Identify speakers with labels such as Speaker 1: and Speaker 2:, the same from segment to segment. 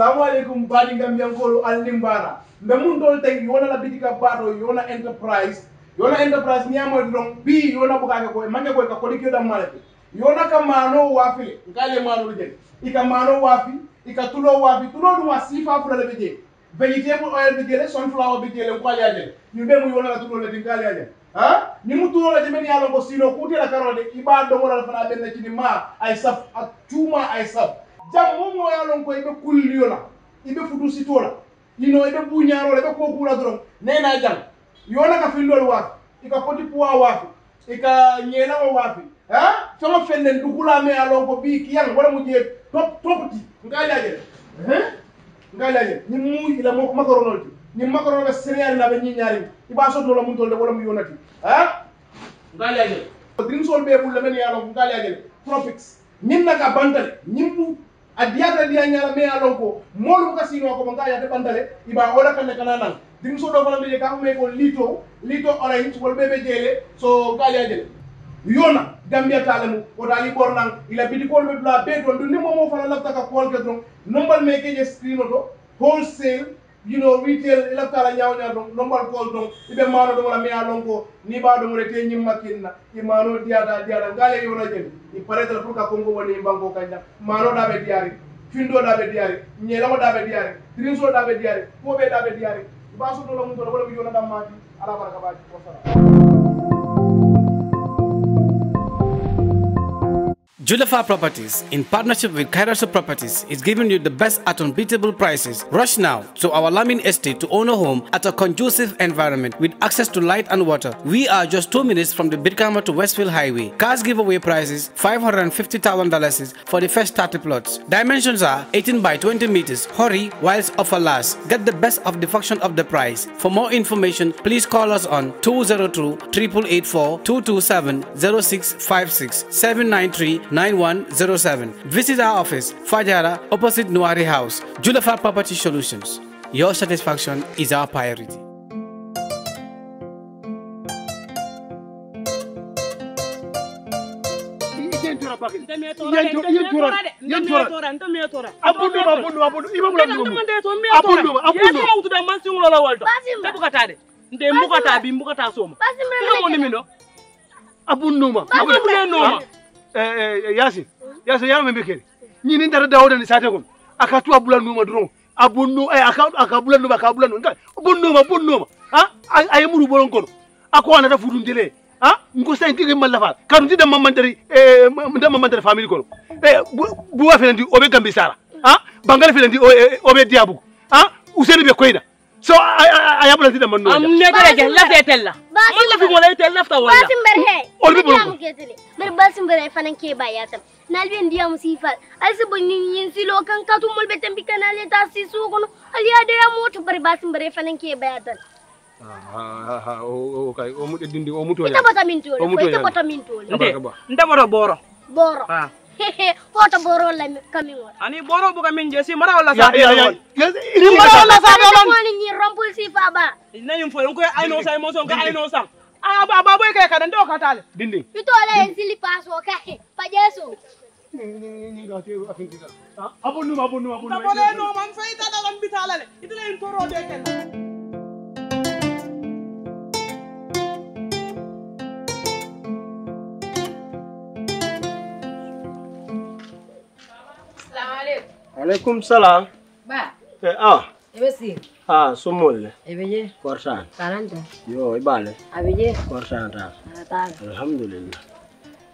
Speaker 1: assalamu alaikum baɗi gambiyankolu alɗi mbara. Mbe mun ɗol tagi yona labitika baɗo yona enterprise. Yona enterprise niyamoyde ɗon bi yona ɓukake koye manke koye ka kolikiyoɗan malefe yona ka mano wafile nkale manolu jeni ika mano wafi ika tulo wafi tulo ɗum a sifa fulale ɓe jee vegetable oil ɓe son sunflower ɓe jele nkali aje min ɓe mu yonala tulo leti nkali aje ha? Ni mu tulo leti men yalon ko sino kutela karode iɓa ɗogoɗal fana ɓenna cini ma ay saf a cuuma ay saf jam mo mo yalo ko ibe kulliyo la ibe futu sito la. Ino ibe buñaro la ibe ko kula doron nena jam yona ka findol wafi ika poti puwa wafi ika ñena o wafi ha fɛn o fɛn nin dugula mɛ a lɔn ko bi kiyan je top top ti. Nga lajɛ hein nga lajɛ ni mu ila mo makarono ti ni makarono be cereal na be ni ñaari i b'a so la mun tolde wala mu yonati ha nga lajɛ drinks sol be bul men ya lɔn nga lajɛ tropics. Nin na ka bantale nin adiyata diya ñala me alon ko molu ka sino ko banga ya debantale iba ora kan kana nan dim so do fana be ka me ko lito lito orange wol bebe jele so ka ya jele. Yona gambia talamu o dali bor nan ila bidi ko be dula be don ni momo fana lafta ka kol ke don nombal me ke je screen do wholesale you know retail laftara ñawña ɗon lombalkol ɗon iɓe mano ɗo wala maya lon ko ni ɓa ɗon rete ñimmakkinna i maano diyata diyata ngale yona jeni i paretel pour qua kongo woni i banko kanjam maanoɗaɓe diyari findoɗaɓe diyari ñeelamoɗaɓe diyari trinsoɗaɓe diyari koɓeɗaɓe diyari ɓa sotola mum toɗo wala mi jonaɗam maji ala baraka baji wassalam
Speaker 2: Julafar Properties, in partnership with Kairoso Properties, is giving you the best at unbeatable prices. Rush now to our Lamin Estate to own a home at a conducive environment with access to light and water. We are just two minutes from the Bidkama to Westfield Highway. Cars giveaway prices $550,000 for the first 30 plots. Dimensions are 18 by 20 meters. Hurry whilst offer lasts. Get the best of the function of the price. For more information, please call us on 202 884 227 0656 793 9107. Visit our office, Fajara, opposite Nuari House, Julafa Property Solutions. Your satisfaction is our priority.
Speaker 3: Yasin yasin yama membe kene ñini ndata dawda ni sate kon aka tu abula numa dron. Abunnu ay aka aka bula numa aka bula numa. Abunduma abunduma ha? Ay muru bolon kono. Ako anata fudu ndele ha? Ngo sen tigi mallafa kanu ti damma mandari e damma mandari family kono. E bu wa fendi obe gambi sara. Ha? Bangal fendi obe diabu ha? Useni be koyda so a yabla sida man no
Speaker 4: am ne dara ge la fetel la man la fi mo lay tel nafta wala
Speaker 5: basim berhe
Speaker 3: ol bi
Speaker 5: bulu ber basim berhe fanan ke ba ya tam nal ben diam si fal al bon yin si lo kan katu mol be tam bi kanal ta si su kono al ya de mo to ber basim berhe fanan ke ba ya tan
Speaker 3: o kay o mu dindi o mu to ya.
Speaker 5: ita bota min to
Speaker 3: o mu
Speaker 5: to ya
Speaker 3: ita
Speaker 5: bota min to
Speaker 4: nde ndaboro boro.
Speaker 5: Boro.
Speaker 4: Ah.
Speaker 5: oto boro la kami won
Speaker 4: ani boro bu kami nje si mara wala sa
Speaker 3: ya ya.
Speaker 4: ni mara wala sa be lon
Speaker 5: ni ni rombul si fa ba.
Speaker 4: Na yum fo ko ay no sa mo son ko ay no sa ah ba ba boy kay
Speaker 5: ka
Speaker 3: dan do
Speaker 4: ka tale dindi. Mi to le. Silipas o
Speaker 6: aleykum salam.
Speaker 7: Ba,
Speaker 6: eh, ah.
Speaker 7: Ebe si,
Speaker 6: ah sumolle
Speaker 7: ebe je,
Speaker 6: korsan
Speaker 7: karanta,
Speaker 6: yo ibale.
Speaker 7: Abe je,
Speaker 6: korsan ta.
Speaker 7: Ta
Speaker 6: alhamdulillah.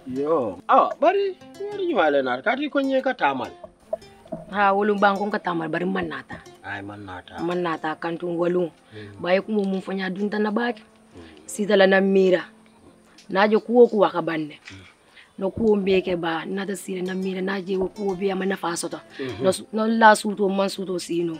Speaker 6: Yo. Ah bari wari ñumale nar. Kati ko katamal ka tamal.
Speaker 7: Ha wolum bangkong katamal bari man nata.
Speaker 6: ay man nata
Speaker 7: Man nata kantun walu. Baye kumo mum fanya dunta na baki. Sita la na mira. Najo kuwo kuwa ka banne no kuombee ke ba na ta sire na mire na je ko kuobe ma na fasoto mm-hmm. no no la suto man suto sino.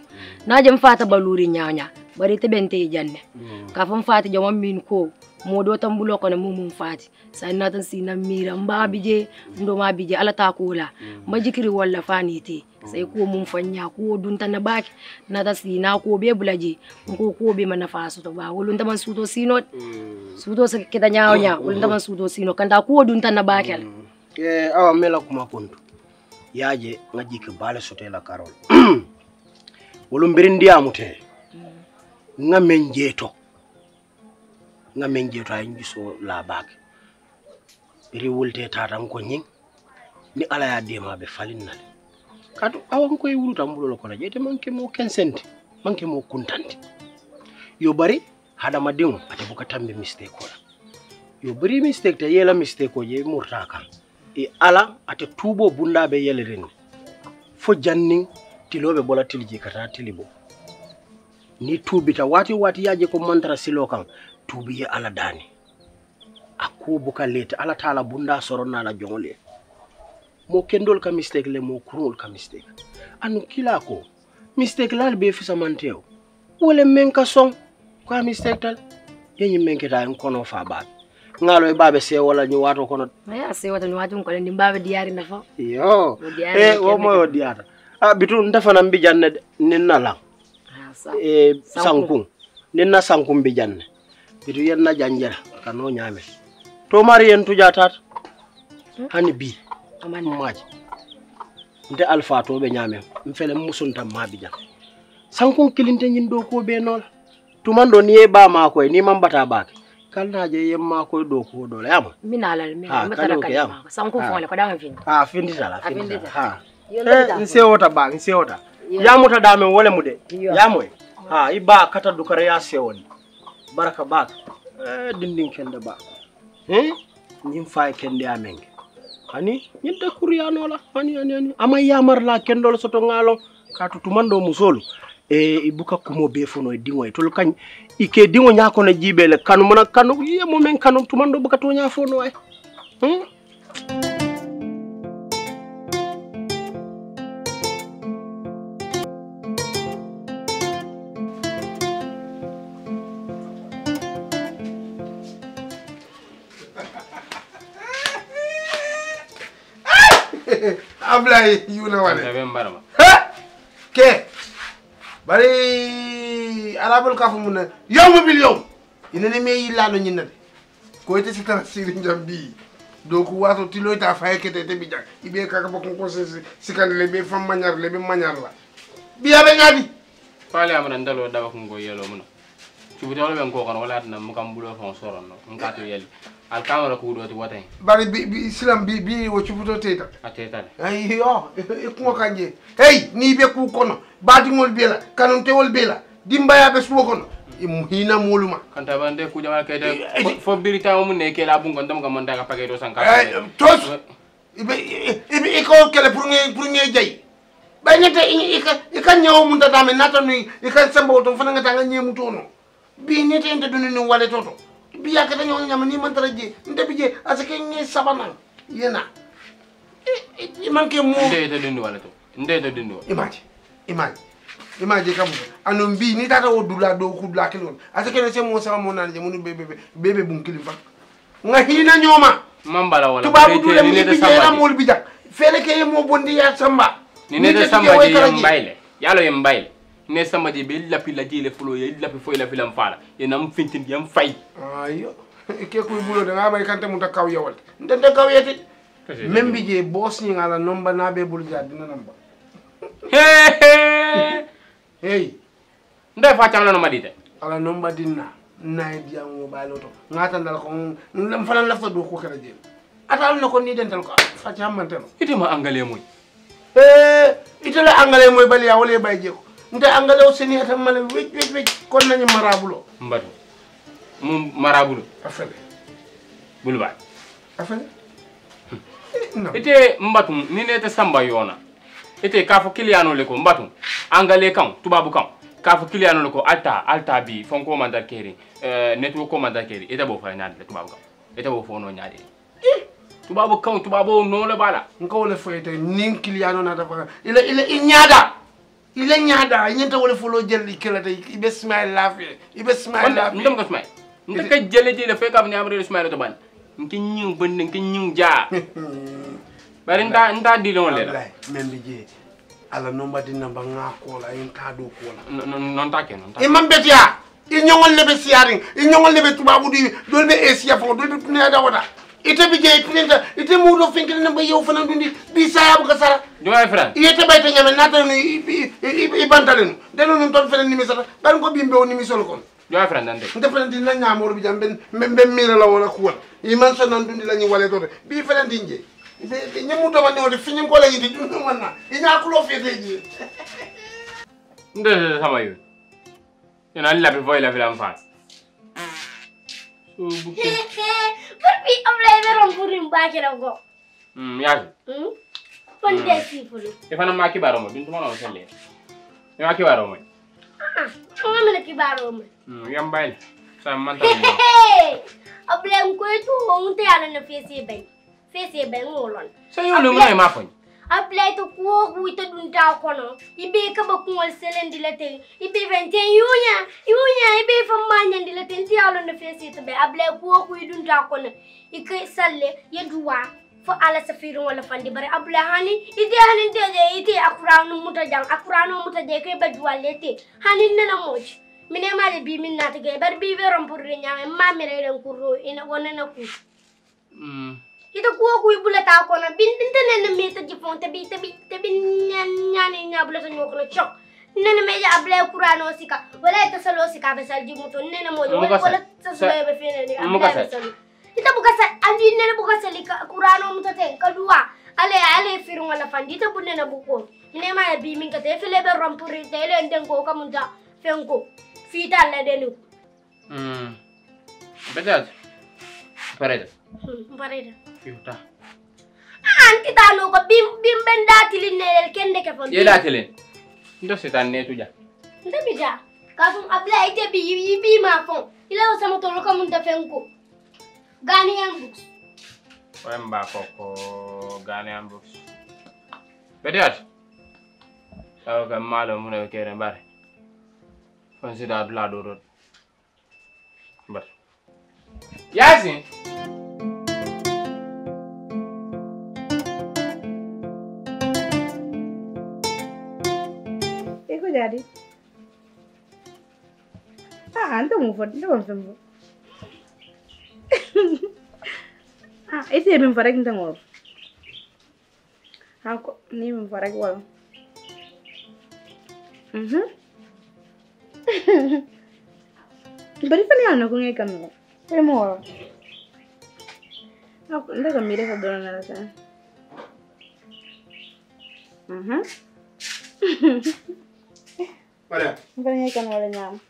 Speaker 7: Na je mfata baluri nyanya bari te bente janne mm. ka fon fata jawan min ko modo tan bulo ko ne mumum fati. Sa na tan si na mira mbabi je ndo mabi je ala ta kola ma mm. jikiri walla fani te mm. sai ko mum fanya ko dun tan na baki. Na tan si na ko be bulaje. Ko ko be mana fasu to ba. Wulun tan suto sino mm. suto sa kita nyawo nya. Wulun tan suto sino kanda ko dun tan na bakel
Speaker 6: e awa mela kuma kontu yaje bale bala sotela karol. Wulun birindi amute nga nga men je to so la bak ri wulte tatam ko nyin ni ala ya dema be falin na kadu awan koy wulu tam bulo ko je jete manke mo kensenti manke mo kuntanti. Yo bari hada madin ate buka tambe mistake ko yo bari mistake te yela mistake ko je murta kan e ala ate tubo bunda be yelerin fo jannin tilobe bola tilji kata tilibo ni tubita wati wati yaje ko mantara silokan tuubiye ala daani a ko buka leta ala taala bunda soronna la joŋo mo kendol ka mistake le mo kuruŋol ka mistake. Anu kila ko mistake laal be fisamantewo wo le meŋ ka soŋ ko a mistake tal. Ye ñiŋ meŋ keta n kono fa baabe ngalo e babe se wala ñu wato kono.
Speaker 7: Ya se wata ñu wato kono ndim babe diari
Speaker 6: na
Speaker 7: fa. Yo.
Speaker 6: E wo moyo diata a ah, bitu ndafa na mbi janne nin na lang
Speaker 7: ah,
Speaker 6: e
Speaker 7: eh,
Speaker 6: sankun nin na sankun mbi janne bitu yen na janjera kano nyame. To mari yen tuja tat hani bi
Speaker 7: amani
Speaker 6: maji. Nte alfa to be nyame. Mfele musunta mabi jam sankon kilinte nyin do ko be nol. Tuman do niye ba ma ko ni man bata ba kal na je yem ma ko
Speaker 7: do ko do
Speaker 6: la
Speaker 7: yam. Mina
Speaker 6: la mi
Speaker 7: ma
Speaker 6: tara
Speaker 7: kan sankon
Speaker 6: fon
Speaker 7: le ko fin
Speaker 6: ha fin
Speaker 7: dita
Speaker 6: la
Speaker 7: fin
Speaker 6: dita
Speaker 7: ha.
Speaker 6: Eh,
Speaker 7: nse
Speaker 6: wota ba nse
Speaker 7: wota.
Speaker 6: Yamuta dame wole
Speaker 7: mude.
Speaker 6: Yamoy ha iba kata dukare ya sewoni baraka bak eh, dindin kende ba. Eh? ñin fay kende amenge hani ñin de kuryanola ani ani hani ama yamarla kendol soto ngalon katu tumando musolu e ibuka buka kumo be fono e. Dingo tol kan ike dingo ñakono jiɓele kanu mona kanu yemo men kanu tumando buka to nya fono ay hmm?
Speaker 8: Ablaye
Speaker 9: yu na
Speaker 8: Ha! Ke. Bari arabul kafu mun na yawmu bil yawm. Ina ne me yi lalo nyin na de. Ko ite sitana sirin jambi. donc waato ti loy ta faye kete te bi jak ibe kaka bokon ko se sikan le be fam manyar le be manyar la bi abe ngadi
Speaker 9: fale amran ndalo daba ko ngo yelo mun ci bu dalo ben ko kon wala tan mu kam bulo fon soron no ngatu yeli alkamara kuuɗoti woten
Speaker 8: bari bi silam bi bi wo cufuto teyta
Speaker 9: a
Speaker 8: teytane yo e kuŋo kanje. Hey ni ɓe ku kono. Baatiŋol beela kanuntewol beela dimbayaɓe suwo kono. E Hina muluma
Speaker 9: kanta bande kujama kede.
Speaker 8: Eh, eh,
Speaker 9: Fo birita mum ne kela bungo ndam ga monda ga pageto sanka
Speaker 8: eh, tos. Ibe ibe iko kele pour ngi pour ngi jey bañata ika ika nyaw mun da dame natanu ika sembo to fana nga tanga nyemu tono bi nete ente dunni wale toto. biyaka dañoo ñam ni mantara je. Ndebije asake nge sabanan yena manke mo
Speaker 9: ndeyta dindi wala to ndeyta dindi wala
Speaker 8: imaji imaji imaji kam ano mbi ni tata wo dula do ku dula kelon asake no semo sama mo nanje mo bebe bebe bun kilifa nga hina nyoma
Speaker 9: mambala wala
Speaker 8: tubabu dule
Speaker 9: mi
Speaker 8: bi yena mol bijak. Fele ke mo bondi ya samba.
Speaker 9: Ni ne de samba je yambayle yalo yambayle ne samba je be lapi la jile fulo ye lapi foy la filam fala. Ye nam fintin yam fay
Speaker 8: ayo ke kuy bulo de nga bay kante mu ta kaw yawal ndente kaw yeti même bi je boss ni ngala nomba na be bul ja dina namba hey
Speaker 9: nde fa changla no madite
Speaker 8: ala nomba dinna nay dia mo baylo to ngata dal ko ndam fanan lafta do ko kala je atal na ko ni dental ko fa ci amante no
Speaker 9: ite ma angale moy
Speaker 8: eh itele angale moy bali ya wala bay je nde angalao seni hatan mala wej wej wej kon nañi marabulo
Speaker 9: mbaɗo mo marabulo
Speaker 8: afele
Speaker 9: bulba
Speaker 8: afele hmm.
Speaker 9: ite mbatum ni ne nete samba yona ite kafo kiliyano le ko mbatum. Angale kan tubabu kan. Kafo kiliyano le ko alta alta bi fonko mandar keri uh, network ko mandar keri ite bo fay nade tubabu kan. Ite bo fono nyaade tubabu kan tubabu no le bala
Speaker 8: nko le fayte nin kiliyano na dafa ila ila inyada ila ñaada ñenta wole folo jelli kelata ibe smile lafiye ibe smile lafiye
Speaker 9: ndem ko smay ndem ka jele jele fe ka ni amre smay to ban. Nki nyiw bende nki nyiw ja. Bari nda nda di lon le la
Speaker 8: men bi je ala nomba dinna ba nga kola en ka do kola.
Speaker 9: Non non ta ke non ta
Speaker 8: man betiya i ñongol lebe siyaring i ñongol lebe tubabu di dol be esia fo dol be tune da wada ite bi jeye tinta ite muɗo finkirene ɓa yew fana ɗundi ɗi sayabu ka sara.
Speaker 9: Jomay fra
Speaker 8: iyete ɓayta ñame natanenu i bantalenu deno num toon fene nimisata ɓan ko ɓimɓe o nimisol kon?
Speaker 9: Jomay fra nande
Speaker 8: nde fenanti na ñamoroɓe jam ɓe mirala wona kuwal iman so nan ɗundi lañi wale tote ɓi fenantin jee ɓe ñammutomanni ode fiñim ko lañidi ɗum ɗum wanna i ñakulo fiyete jee
Speaker 9: nde sama yo ena lapi foye lafilam faat bukki. Fur
Speaker 5: bi am lay meron furin bakira go.
Speaker 9: Mm yaasi
Speaker 5: mm fonde si fulu
Speaker 9: e fana ma kibaro mo dum to mono selle e ma kibaro mo
Speaker 5: ah o ma mena kibaro mo
Speaker 9: mm yam bayil sa man tan
Speaker 5: ablem ko to on te ala na fesi bay fesi bay ngolon
Speaker 9: so yo no mo ma fonyi
Speaker 5: Apelai tu cu o uită din acolo. Ibe că bă cu o sele în dilete. Ibe vente iunia, iunia ibe fă mania în dilete. Ti alu ne fese tu be. Apelai cu o uită din acolo. Ică sale e dua. Fă ala să fii rumă la fandi bare. Apelai hani, ide hani de de ide acuranu mută jang. Acuranu mută de că ibe dua lete. Hani nana moci. Mine mare bi min nata gay bar bi veron purri nyame mamire den kurro ina wonana ku.
Speaker 9: Mm.
Speaker 5: ಇದು ಹೋಗಿ ಬುಲೆಟ್ ಹಾಕೋಣ ಬಿನ್ ಬಿಂತ ನನ್ನ ಮೇತ ಜಿಫೋನ್ ತಬಿ ತಬಿ ತಬಿ ನ್ಯಾನೆ ನ್ಯಾ ಬುಲೆಟ್ ನೋಕಲ ಚಕ್ ನನ್ನ ಮೇಜ ಅಬ್ಲೆ ಕುರಾನ ಓಸಿಕ ಒಲೆ ತಸಲ ಓಸಿಕ ಬಸಲ್ ಜಿ ಮುತು ನನ್ನ ಮೋಜ ಒಲೆ ತಸಲ ಬಫೇನ ಇತ ಬುಕಸ ಅಂದಿ ನನ್ನ ಬುಕಸಲಿ ಕುರಾನ ಮುತತೆ ಕಡುವಾ ಅಲೆ ಅಲೆ ಫಿರುಂಗ ಲಫಂದಿ ತ ಬುನ್ನ ಬುಕೋ
Speaker 9: ನೆ
Speaker 5: ಮಾ
Speaker 9: ಬಿ
Speaker 5: ಮಿಂಗ ತೆ ಫಿಲೆ ಬೆ ರಂಪುರಿ ತೇಲೆ ಎಂದೆಂಗೋ ಕಮುಂತ ಫೆಂಕೋ ಫೀತಾ ಲದೆನು ಹ್ಮ್ ಬಜಾಜ್ ಪರೇದ ಪರೇದ firu wala fandi ta bunne na buko ne ma bi min ka te fele be rompuri te le nden ko kamunta fenko fita le denu.
Speaker 9: Betat. Pareda.
Speaker 5: pareda
Speaker 9: Fiuta.
Speaker 5: anti tano ko bim bim ben datili ne kende ke fon
Speaker 9: Ye la telen. Ndo setan ne tuja.
Speaker 5: nda bija kasum abla ite bi yi bi ma fon ila sama tolo kamun ta fenko Ghanaian books
Speaker 9: Wemba koko Ghanaian books. Betat. Tahu kan malo muna kere bare. Fonsida dula dorot. Bar. Yasin.
Speaker 10: daddy. Ah, ando mo fod, ando mo sambo. Ah, ito yung parang kita ngol. Ako, ah, ni yung parang wal. Mhm. nó pa niya ano kung ikan mo. à không wal. Ako, ah, hindi ka mira sa doon na rasa. Mhm.
Speaker 8: Maria.
Speaker 10: Fani ikan wala nyam.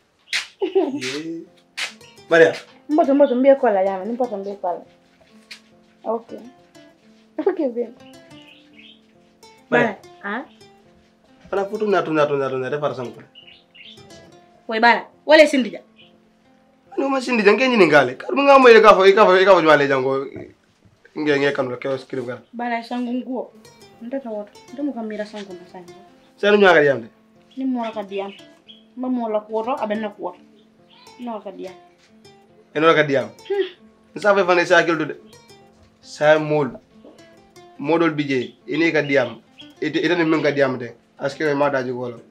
Speaker 8: Maria.
Speaker 10: Mboto mboto mbie kola yame, ni mboto mbie. Okay. Okay, bien.
Speaker 11: Bala.
Speaker 10: Ah?
Speaker 11: Fana futu na tunda tunda tunda de farsan ko.
Speaker 10: Woi bala, wale sindija.
Speaker 11: No ma sindi jange ni ngale. Kar mo ngamo ile ka fo ka fo ka fo jwale jango. Nge nge kan ko script gar.
Speaker 10: Bala sangu nguo. Ndata woto. Ndemu kamira sangu na sangu.
Speaker 11: Yamde.
Speaker 10: Ni mora ka diam. Mba mola kuoto abenna kuoto. No ka diam.
Speaker 11: Eno ka diam. Sa fe fane sa keldo de. Sa mol. Modol bije ini ka diam. Ite ite ni men ka diam de. Aske ma daji golo.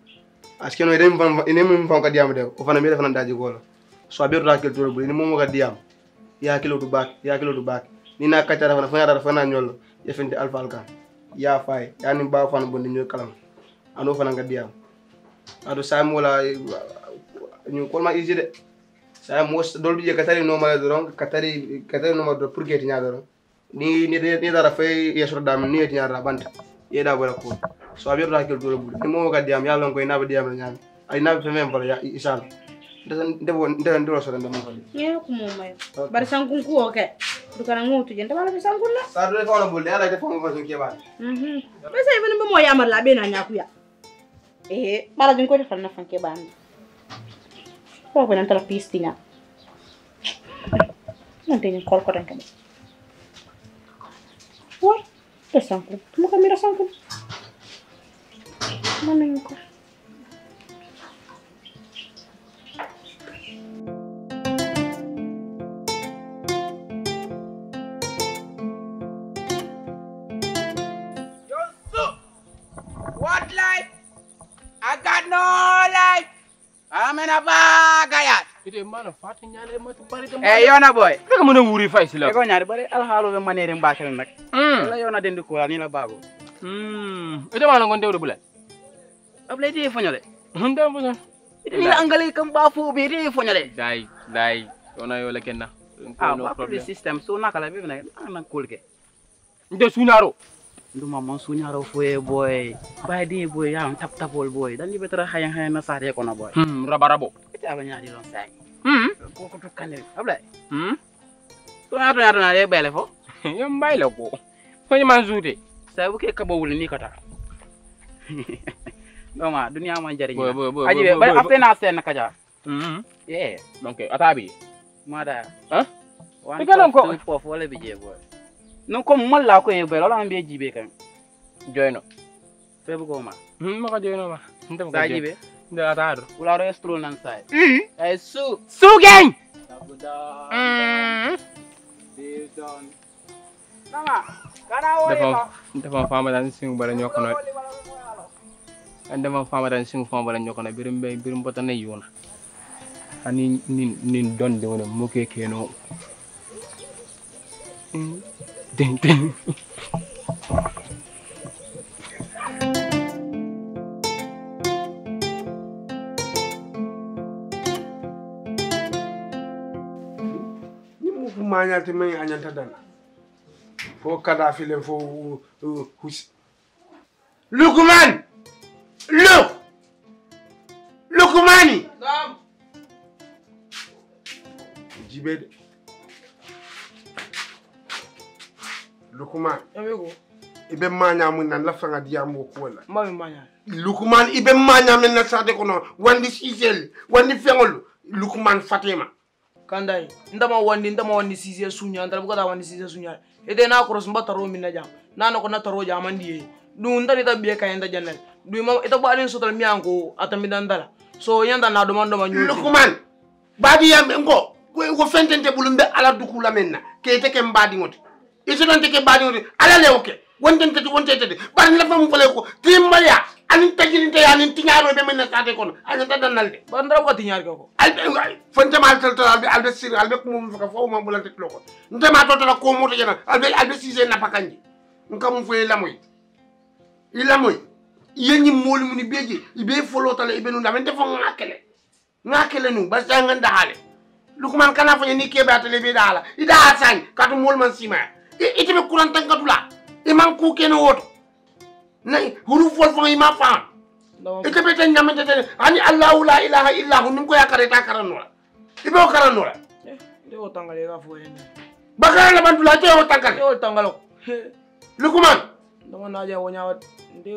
Speaker 11: Aske no ide mi ine mi fam ka diam de. O fana mi de fana daji golo. So abeto ta keldo bu ni mo ka diam. Ya kilo du bak, ya kilo du bak. Ni na kacara fana fana fana nyolo. Ya fenti alfa. Ya fay, ya ni ba fana bondi kalam. Ano fana ka diam. Ado sa mola ñu kolma easy de sa mo dol bi katari no mala doron katari katari no mala pour que tinya doron ni ni ni dara fay yeso dam ni ra banta ye da bala ko so abi ra kel dole budi ni mo ga diam yalla ko ina ba diam nyam ay na fe mem bala ya isal. Ndesan ndebo ndebo ndoro so ndam ko
Speaker 10: mo mayo. Bari sangu nguo ke. Dukana nguo tuje. Ndabala bi sangu na.
Speaker 11: sa do fa na bulde ala de fa mo fa so ke ba
Speaker 10: Mhm. Besa even mbe mo yamar la be na e ma la dunque fare una maradunk erre fel ne fogunk kívánni. Valahol nem talál pisztinát. Nem tényleg karkar
Speaker 12: engem. Vagy? De szankó. Maga mire szankó? non nem, akkor.
Speaker 9: Ite mana fati nyale matu bari de.
Speaker 12: Eh, yona boy.
Speaker 9: Daga mo wuri fay sila.
Speaker 12: Eko nyaari bari alhaalo be manere mbakere nak.
Speaker 9: Hmm.
Speaker 12: La yona dendi ko ni la bago.
Speaker 4: Hmm, ite mana ngon tewde bulan? Abla ite fonyale. Nda fonyale. Ite ni angale kam ba fu be ite fonyale. Dai, dai. Ona yo la kenna.
Speaker 12: Ah, ba the system so na kala be na na kulke.
Speaker 4: Nde sunyaro.
Speaker 12: nduma mon suñaro foye boy bay di boy ya tap tapol boy dan libe tara hayan hayan na sare ko na boy
Speaker 4: hmm raba
Speaker 12: rabo. Ita ba nyaadi don sai
Speaker 4: hmm?
Speaker 12: Ko ko to kanel abla
Speaker 4: hmm?
Speaker 12: To ato ato na le bele fo.
Speaker 4: Yom bayle ko. Ko ni man zude
Speaker 12: sai bu ke ka bawul ni kata doma dunia man
Speaker 4: jari
Speaker 12: aji be ba afte na sen kaja
Speaker 4: hmm?
Speaker 12: Yeah
Speaker 4: donc atabi
Speaker 12: mada ha
Speaker 4: Huh?
Speaker 12: One,
Speaker 4: two, four,
Speaker 12: four, let me get one. Boy. Nung ko malla ko e be lola ambe jibe kan.
Speaker 4: Joino.
Speaker 12: Febe ko ma.
Speaker 4: Hmm, maka joino ma. Nda
Speaker 12: Sa jibe.
Speaker 4: Nda atado.
Speaker 12: Wala ro estro nan sai.
Speaker 4: Hmm.
Speaker 12: Ay su.
Speaker 4: Su gang.
Speaker 12: Hmm. Nama. Kana wo
Speaker 4: Dafa dafa fama dan sing bara nyokono. Anda ma fama dan sing fama bara nyokono birim be birim botane yuna. Ani nin nin don de wona muke keno. Hmm. Ding ding.
Speaker 8: ni mu fu mañalti may añanta dan. Fo kada filen fo hus lukman luk! Lukmani jibe de lukman
Speaker 12: Amigo.
Speaker 8: ibe maña mun nan lafanga diyamu ko wala.
Speaker 12: Mami manya.
Speaker 8: lukman ibe maña men na sade kono. Wandi sisel wandi fengol. Lukman fatima.
Speaker 13: Kandai ndama wandi ndama wandi sise sunya ndara buka wandi sise sunya. Ede na cross mba taro minna jam. Na no kona taro jam andi du ndari ta biye kay nda jannal du ma ita ba alin sotal miyanko atami dandala so yanda na do man do ma nyoti
Speaker 8: lukman badi yam ngo ko fentente bulumbe ala dukula menna. Ke te ke le isinanteke baɗiwde alale oke wondenteɗi wontetede ɓarni lafamu falay ko timmaliya anin tajirinte anin tiñaroɓe men no sate kono. Anin taɗannalde
Speaker 13: bandara ko tiñari ka ko
Speaker 8: alɓe fontema tolto alɓe alɓe sir alɓe kumum ka fo ma ɓulantetlo kon ntema totota komoto jana alɓe alɓe sise napa kanji nka mum foye lamoy i lamoy yeñi mooli muni beeje ibe folotala iɓe nu ndamen defo ŋakele ŋakele nu basa ganda haale lukuman kana foñani keɓe atale ɓe ɗa ala ida sañ kato mool man simaya ite be kuran tan katula e man ku kene woto na huru fol fo ima fam ite be tan nyamete tan ani allah la ilaha illa hu nim ko yakare ta karanora ibe o karanora
Speaker 13: de o tangale ga fo yenda
Speaker 8: bakara la bandula te o tankale
Speaker 13: o tangalo
Speaker 8: lukman
Speaker 13: ndama na ja wonya de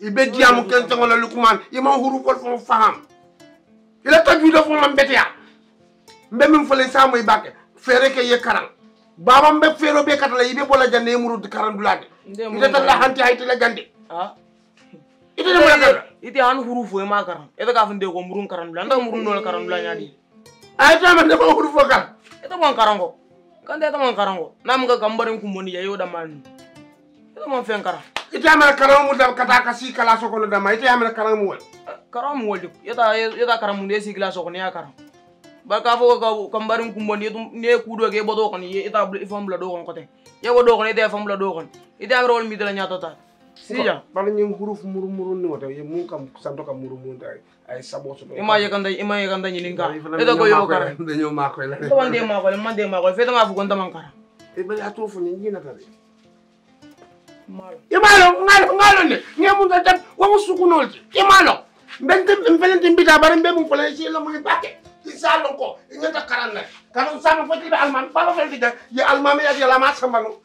Speaker 8: ibe diamu ken tangola lukman ima huru fol fo faham. Ila tajwida fo man betia mbe min fole samo i bakke fere ke ye karan baba mbe fero be katala ibe bola jande muru karan dulade. Ite tan la hanti hayti la jande.
Speaker 13: Ah.
Speaker 8: Ite de mala
Speaker 13: ite han huru fo ma karam ite ka fande ko murun karam la nda murun no karam la nyadi.
Speaker 8: Ay tama de ma huru fo kan
Speaker 13: ite mon karango kande ite mon karango nam ga gambarin kumboni ya yoda man ite mon fen karam
Speaker 8: ite amana karan mu da kata ka si kala so kono dama. Ite amana karan mu wal.
Speaker 13: Karam woldi yeta yeta karam mu ne sigla so ko ne ya karam ba ka fo ka kambarin kumboni yetum ne kudo ke bodo kon ye ita ifam bla do kon kote. Ye bodo kon ite fam bla do kon wol mi de la nyata ta. Sija.
Speaker 8: Bala ñing huruf muru muru ni wata ye mun kam santo kam muru mun tay ay sabo so
Speaker 13: ima ye kanda ima ye kanda nyilin ka ite ko yo karam
Speaker 8: dañu ma koy la
Speaker 13: to wande ma ko man de ma ko fe nga fu kon taman karam
Speaker 8: e ba ya to fu ni ñina tare
Speaker 13: malo.
Speaker 8: Imalo ngalo ngalo ne ngemu tam wa musuku nolti. Imalo mbente mbelente mbita bare mbe mun fole ci la muy bakke ci salon ko. Ngata karan na. Kan sama foti be alman? Baba fel ye alman ya ya la ma sambano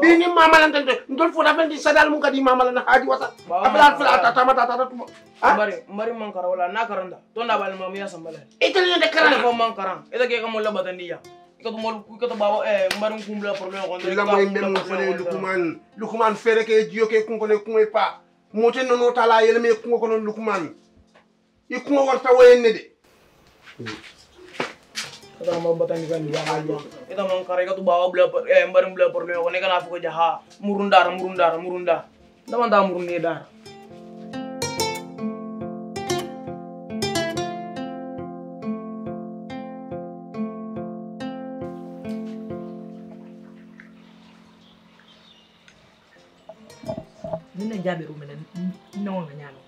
Speaker 8: bi ni mama lan tante ndol fu da fendi sadal mun kadi mama lan haji wata abla fil ata tama tata tata tuma
Speaker 13: mari mari man kara wala na karanda to na bal mam ya sambala
Speaker 8: itel de karan
Speaker 13: ko man karan ite ke ko mo la batandi ya. Ko to mo ko to baba eh mari kumbla problème ko
Speaker 8: ila moy mbem fole lukuman. Lukuman fere ke jiyo ke kunko ne kumay pa mote nono tala yele me kunko kono lukuman. I kungo warta woyenne de
Speaker 13: kata mo batandi kan dia ma ja ita man kara ko to baba bla eh mari bla problème ko ne kana fu ko jaha. Murundara murundara murunda ndama da murunde dara
Speaker 14: jabe rumene no nga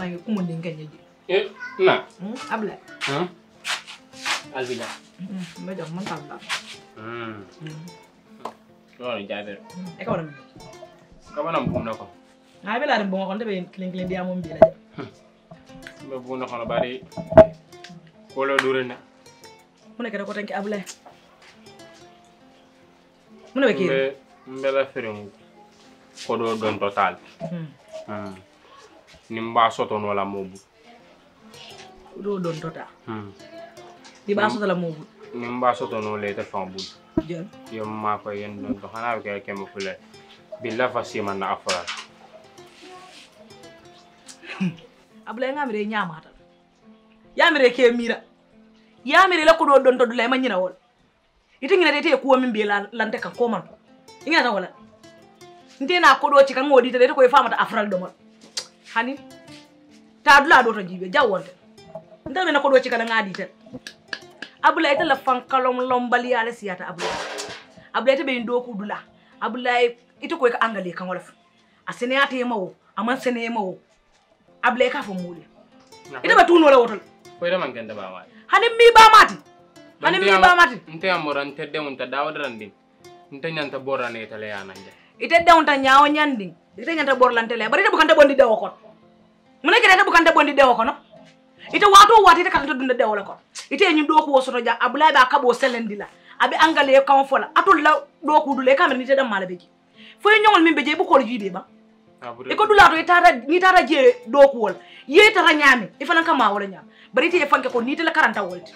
Speaker 14: Ana ko na sa fana ngi kumo ndinga nyeji.
Speaker 9: Eh, na.
Speaker 14: Hmm, abla.
Speaker 9: Hmm? Albila.
Speaker 14: Hmm, me jam man tabla.
Speaker 9: Hmm. Loolu jaabir.
Speaker 14: E ka wala mi.
Speaker 9: Kabana mbuna ko.
Speaker 14: Na be la ko bi.
Speaker 9: Mbe buna kono bari. Kolo ne.
Speaker 14: Ne ka ko ne
Speaker 9: mbe la ko. Ni mba soto no la mobu.
Speaker 14: Do don tota.
Speaker 9: Hmm.
Speaker 14: ni ba soto la mobu.
Speaker 9: Ni mba soto no le te fan bul.
Speaker 14: Jël.
Speaker 9: Yo ma ko yen don to xana ko ke mo fule. Billa fa sima na afara
Speaker 14: abule nga mi re nyama ta. Ya mi re ke mira. Ya mi re la ko do don to dulay ma nyina wol. Ite ngina de te ko min be la lante ka ko man. ngina ta wala. Nte na ko do ci kan ngodi te de ko e famata afral do mal. Hani ta dula do to jibe jawonte. Nte be na ko do ci kan ngadi te. Abla ite la fan kalom lombali ala siyata abla. Abla ite be ndo ku dula. Abla ite ko ka angale kan wala. Asene ate mawo, aman sene mawo. Abla ka fo mule. Ite ba tuno la wotol.
Speaker 9: Ko ida man ganda ba ma.
Speaker 14: Hani mi ba mati. Hani mi ba mati.
Speaker 9: Nte amora nte de mun ta dawadran din. Nte nyanta borane tale yana nje.
Speaker 14: Ite dewnta ñaawo ñanding ite ñanta borlantele bari ite bukante bondi dewo kon mune kede ite bukante bondi dewo kono. Ite wato wati ite katanta dunde dewo le kon ite ñin do ko wosoto ja abulay ba kabo selendi la abi angale kan fola atul la do ku dule kamera ni te dem mala beji foy ñongol min beje bu ko jibe ba. E ko dulato e tata ni tata je do ku wol ye tata ñami e fana kama wala ñam bari ite fanke ko ni te la karanta wolti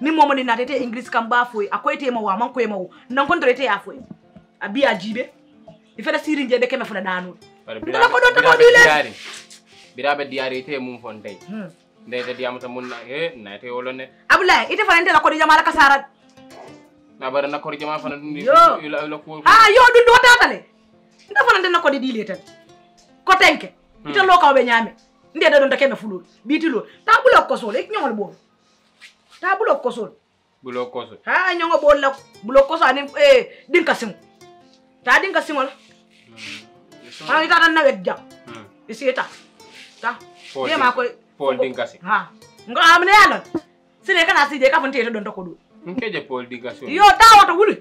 Speaker 14: ni momo ni nate te english kam ba foy akoy te ma wa man koy ma nan kon te ya foy abi a jibe ifeda siri nje be keme funa danu Ndala ko ɗon to
Speaker 9: diyaari biraɓe diyaari ite mum fon dey
Speaker 14: Hmm.
Speaker 9: ndeyte diyamata mun na e nayte wolo ne.
Speaker 14: Abulay ite fana ndela ko di jamala kasara.
Speaker 9: Na bara nakor jama fana ɗum
Speaker 14: Yo.
Speaker 9: ila ila ko
Speaker 14: ha yo dun do tatale nda fana ndena ko di dile tan ko tenke ite lo kawbe nyame. Nde da don ta keme fulul biti lo ta bulo ko sol ek nyongol bo ta bulo ko sol
Speaker 9: bulo koso
Speaker 14: ha nyongo bo la bulo ko ani eh din kasim ta din kasim wala ha ita tan nawet jam isi ta ta?
Speaker 9: Paul
Speaker 14: dia ma ko
Speaker 9: Paul dingasi.
Speaker 14: ha. Nga amne yalon sine kana si je ka fonte to don to ko do
Speaker 9: nkeje Paul dingasi.
Speaker 14: yo ta wato wuli.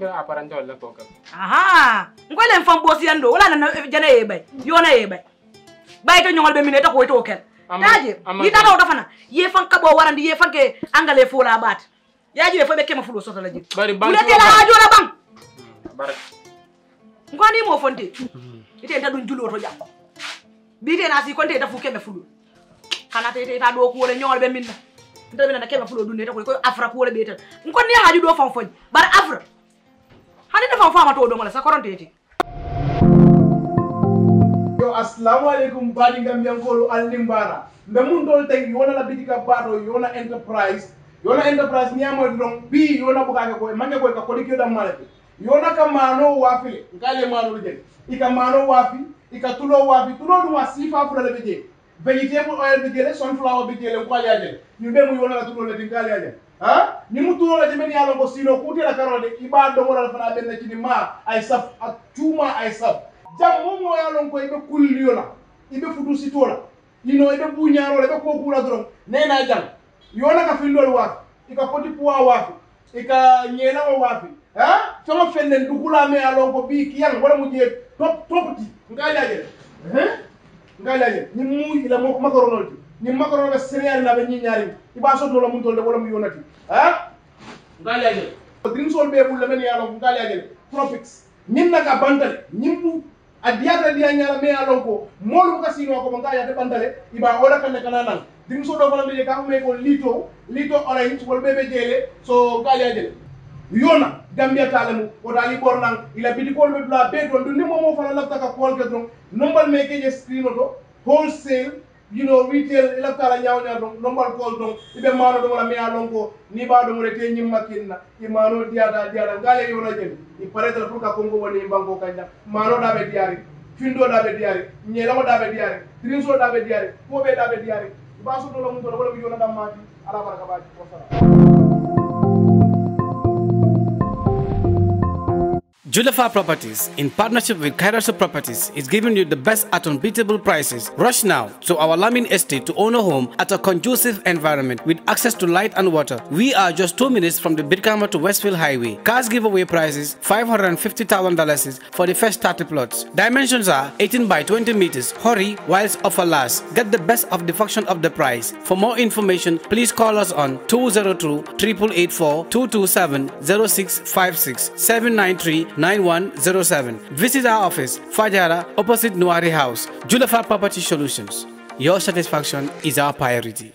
Speaker 9: Ga aparante wala ko kam
Speaker 14: aha. Ngole mfam bosi yando wala na jana ye bay yona ye bay bay to nyongol be mine to ko to kel
Speaker 9: ama-
Speaker 14: yi ta do fana ye fan ka bo warandi ye fan ke angale fo la bat. Ya je fo be kema fulo soto la je.
Speaker 9: bari
Speaker 14: bule te la ajo la bang
Speaker 9: bara
Speaker 14: ngoni mo fonte ite ta dun julo to jam. Bi te na si konte ta fu keme fulo. Kana te te ta do ko wala nyongol be minna. Nda minna na keme fulo dun ne ta ko ko afra ko wala be tan ngoni haaju do fam foj bar afra. Hani da fam fama to do mala sa koronte te
Speaker 1: yo assalamu alaikum baɗi gambiyankolu alnimbara mbe mun dol teng yona la bitika bato yona enterprise. Yona enterprise niyamoyde ɗon ɓi yona bukake koye mange koye ka koɗikiyoɗam maleɓe yona ka mano wafi ngale mano je ika mano wafi ika tulo wafi tulo duma sifa fula le beje vegetable oil be jele sunflower be jele ngwali aje ni be mu yona tulo le ngale aje ha? Ni mu tulo le jemeni yalo ko silo kuti la karode iba do mo la fana ben ci ni ma ay saf ak tuma ay saf jam mo mo yalo ko ibe kulli yola ibe futu sitola ino ibe buñaro le be ko kula dron nena jam. Yona ka findol wafi ika poti puwa wafi ika nyela wafi Ah? ha sono fennen dukulame alon ko bi kiyang wala mu je top topati ngai laje hein ngai laje ni mu ila mo makaronol ti ni makaronol cereal na be ni nyaari iba so do la mun tolde wala mu yonati ha ngai laje dream sol be bul men ya lon ngai laje tropics. Nin naka bantale. Nimbu adiyata diya nyala me alon ko molu ka sino ko ngai ya de bantale. Iba wala kan kana nan dream so do fana be ka me ko lito. Lito orange wol be be jele. So ngai laje yona gambia talemu wotali ɓornan ila bitikol ɓe dula ɓe ɗon ɗum ni momo fana lafta ka kolke ɗon nombal me keje screen oto wholesale you know retail ila kala nyawnya ɗon nombal kol ɗon iɓe mano ɗon wala miya ɗon ko ni ɓa ɗon rete ñimma kinna i mano diyata diyata ngale yona jeni i paretel pour ka kongo woni i banko kanjam manoɗa ɓe diyari findoɗa ɓe diyari ñelongoɗa ɓe diyari trinsoɗa ɓe diyari koɓeɗa ɓe diyari baso ɗo lamutoɗo wala mi jonatan maji ala baraka baji wasalam
Speaker 2: Julafar Properties, in partnership with Kairaso Properties, is giving you the best at unbeatable prices. Rush now to our Lamin Estate to own a home at a conducive environment with access to light and water. We are just two minutes from the Birkama to Westfield Highway. Cars giveaway prices $550,000 for the first 30 plots. Dimensions are 18 by 20 meters. Hurry whilst offer lasts. Get the best of the function of the price. For more information, please call us on 202 884 227 0656 793 9107. Visit our office, Fajara, opposite Nuari House, Julafar Property Solutions. Your satisfaction is our priority.